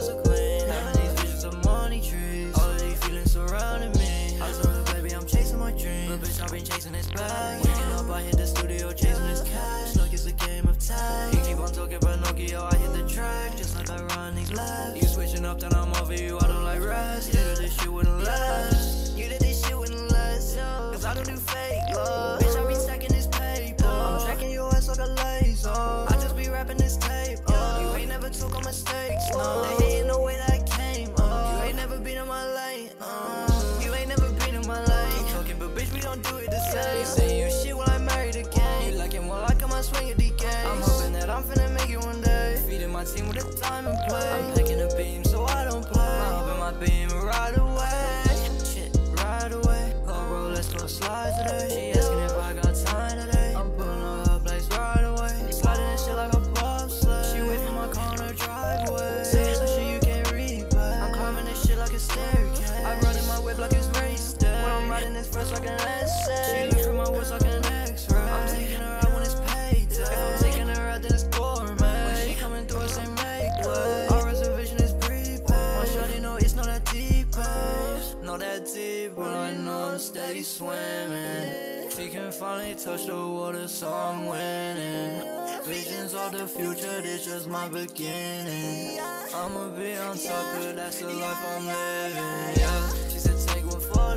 so. Having visions of money trees. All of these feelings surrounding me. I told her, baby, I'm chasing my dreams. But bitch, I've been chasing this bag. Waking I hit the studio chasing this cash. Look, it's a game of tag. You keep on talking about Nokia, I hit the track. Just like I run these laps. You switching up, then I'm over you. I don't like rest. You did this shit wouldn't last. You did this shit wouldn't last. Cause I don't do fake love. Bitch, I be stacking this paper. I'm tracking your ass like a laser. I just be rapping this tape. You ain't never took on mistakes. No. They hating the way that I came. Uh. You ain't never been in my lane. Uh. You ain't never been in my lane. Talking, but bitch, we don't do it the same. You say you shit when I married again. You like it more like I'm a swing of DK. I'm hoping that I'm finna make it one day. Feeding my team with the time and play. I'm packing a beam so I don't play. I'm hoping my beam whip like it's race day. When I'm riding this first like an essay. She look through my woods like an X-ray. I'm taking her out when it's payday. If I'm taking her out, then it's gourmet. When she coming through, I say make way. Our reservation is prepaid. My shawty know it's not that deep, babe. Not that deep, but I know I'm steady swimming. She can finally touch the water, so I'm winning. Visions of the future, this just my beginning. I'ma be on top, cause that's the life I'm living. Yeah,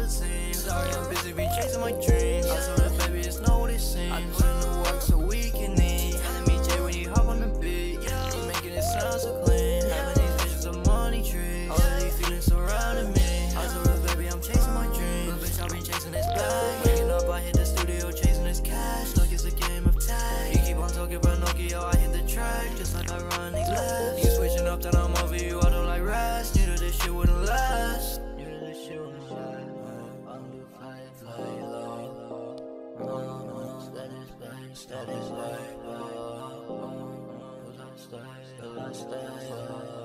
team. Sorry, I'm busy, been chasing my dreams. I told her, baby, it's not what it seems. I put in the work so we can eat. Enemy J when you hop on the beat. Yeah, you making it sound so clean. Having these visions of money trees. All of these feelings surrounding me. I told her, baby, I'm chasing my dreams. But bitch, I've been chasing this bag. Waking up, I hit the studio chasing this cash. Like it's a game of tag. You keep on talking about Nokia, I hit the track. Just like I run these laps. You switching up, then I'm over you. I don't like Will I stay? Will I stay?